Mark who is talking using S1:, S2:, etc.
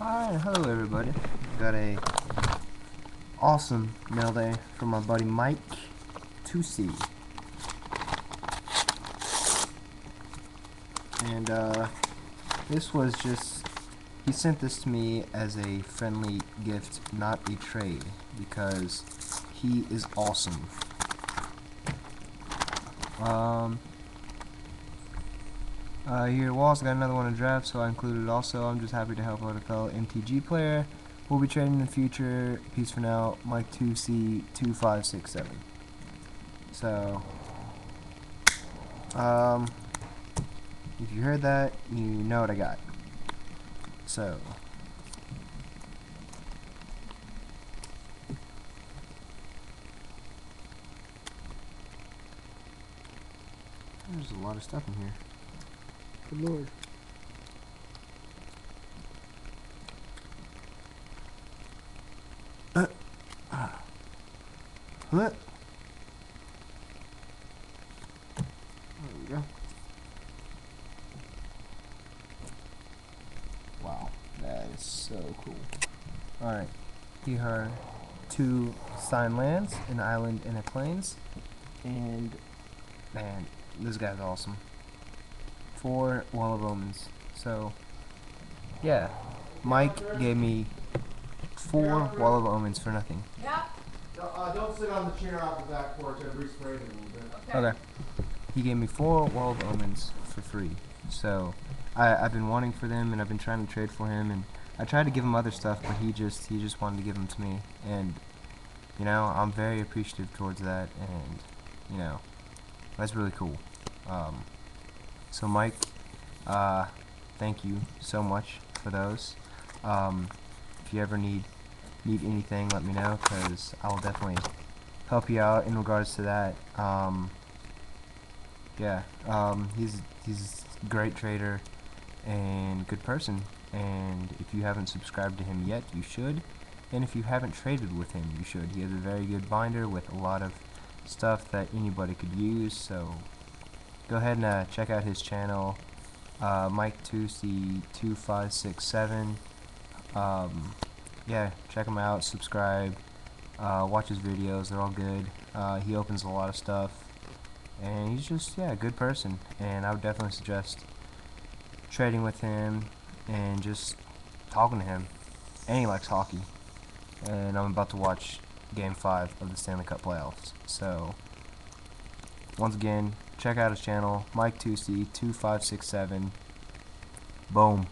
S1: Alright, hello everybody. Got a awesome mail day from my buddy Mike 2C. And uh, this was just, he sent this to me as a friendly gift, not a trade, because he is awesome. Um, uh, here, Walls got another one to draft, so I included also. I'm just happy to help out a fellow MTG player. We'll be trading in the future. Peace for now. Mike 2C2567. So, um, if you heard that, you know what I got. So, there's a lot of stuff in here. Good lord. Uh. What? There we go. Wow, that is so cool. Alright, here are two sign lands, an island and a plains. And, man, this guy's awesome. Four Wall of Omens. So, yeah, Mike gave me four Wall of Omens for nothing.
S2: Yeah.
S3: Uh, don't sit on the chair out the back porch. I've resprayed it a little bit.
S1: Okay. He gave me four Wall of Omens for free. So I, I've been wanting for them, and I've been trying to trade for him, and I tried to give him other stuff, but he just he just wanted to give them to me, and you know I'm very appreciative towards that, and you know that's really cool. Um, so Mike, uh, thank you so much for those. Um, if you ever need need anything, let me know, because I will definitely help you out in regards to that. Um, yeah, um, he's he's a great trader and good person. And if you haven't subscribed to him yet, you should. And if you haven't traded with him, you should. He has a very good binder with a lot of stuff that anybody could use. So go ahead and uh, check out his channel, uh, Mike2C2567. Um, yeah, check him out, subscribe, uh, watch his videos, they're all good. Uh, he opens a lot of stuff, and he's just, yeah, a good person, and I would definitely suggest trading with him and just talking to him. And he likes hockey, and I'm about to watch Game 5 of the Stanley Cup playoffs, so once again, check out his channel, Mike2C2567. Boom.